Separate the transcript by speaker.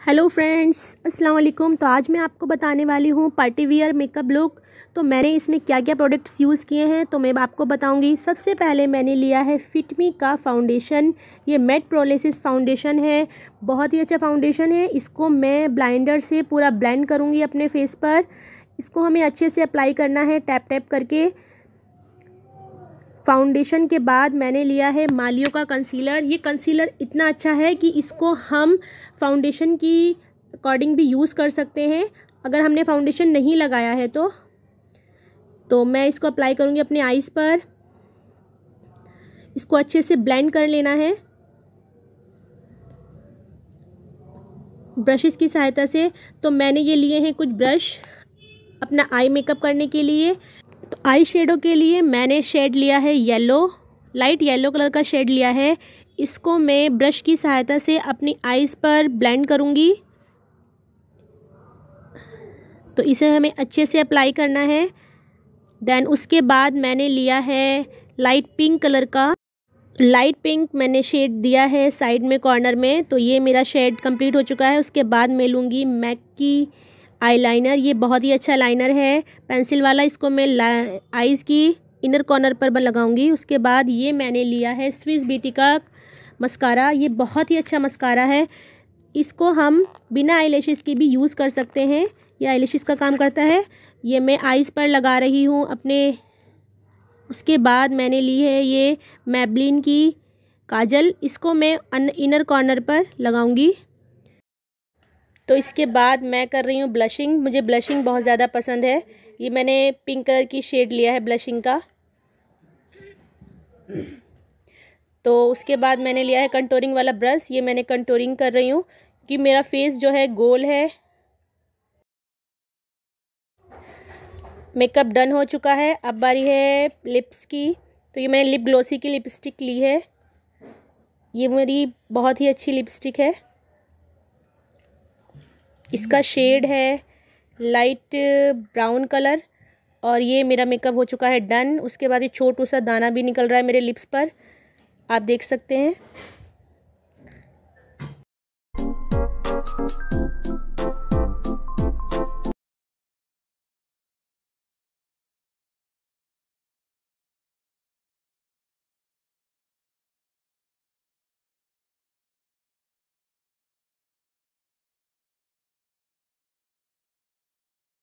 Speaker 1: Hello friends, अस्सलाम वालेकुम। तो आज मैं आपको बताने वाली हूँ पार्टी वियर मेकअप लुक। तो मैंने इसमें क्या क्या प्रोडक्ट्स यूज़ किए हैं तो मैं आपको बताऊँगी। सबसे पहले मैंने लिया है फिटमी का फाउंडेशन ये मेट प्रोलेसिस फाउंडेशन है। बहुत ही अच्छा फाउंडेशन है। इसको मैं ब्लाइंडर से पूरा ब्लेंड करूँगी अपने फेस पर। इसको हमें अच्छे से अप्लाई करना है टैप टैप करके। फाउंडेशन के बाद मैंने लिया है मालियो का कंसीलर। ये कंसीलर इतना अच्छा है कि इसको हम फाउंडेशन की अकॉर्डिंग भी यूज़ कर सकते हैं। अगर हमने फाउंडेशन नहीं लगाया है तो तो मैं इसको अप्लाई करूँगी अपने आइज़ पर। इसको अच्छे से ब्लेंड कर लेना है। ब्रशेस की सहायता से। तो मैंने ये लिए हैं कुछ ब्रश अपना आई मेकअप करने के लिए। आई शेडो के लिए मैंने शेड लिया है येलो, लाइट येलो कलर का शेड लिया है। इसको मैं ब्रश की सहायता से अपनी आईज़ पर ब्लेंड करूँगी। तो इसे हमें अच्छे से अप्लाई करना है। देन उसके बाद मैंने लिया है लाइट पिंक कलर का। लाइट पिंक मैंने शेड दिया है साइड में कॉर्नर में। तो ये मेरा शेड कंप्लीट हो चुका है। उसके बाद मैं लूँगी मैक की आईलाइनर, ये बहुत ही अच्छा लाइनर है। पेंसिल वाला इसको मैं आईज़ की इनर कॉर्नर पर लगाऊँगी। उसके बाद ये मैंने लिया है स्विस ब्यूटी का मस्कारा। ये बहुत ही अच्छा मस्कारा है। इसको हम बिना आई के भी यूज़ कर सकते हैं। ये आई का काम करता है। ये मैं आइज़ पर लगा रही हूँ अपने। उसके बाद मैंने ली है ये मैबलिन की काजल। इसको मैं इनर कॉर्नर पर लगाऊँगी। तो इसके बाद मैं कर रही हूँ ब्लशिंग मुझे ब्लशिंग बहुत ज़्यादा पसंद है। ये मैंने पिंक कलर की शेड लिया है ब्लशिंग का। तो उसके बाद मैंने लिया है कंटोरिंग वाला ब्रश ये मैंने कंटोरिंग कर रही हूँ कि मेरा फेस जो है गोल है। मेकअप डन हो चुका है। अब बारी है लिप्स की। तो ये मैंने लिप ग्लोसी की लिपस्टिक ली है। ये मेरी बहुत ही अच्छी लिपस्टिक है। इसका शेड है लाइट ब्राउन कलर और ये मेरा मेकअप हो चुका है डन उसके बाद ये छोटू सा दाना भी निकल रहा है मेरे लिप्स पर। आप देख सकते हैं।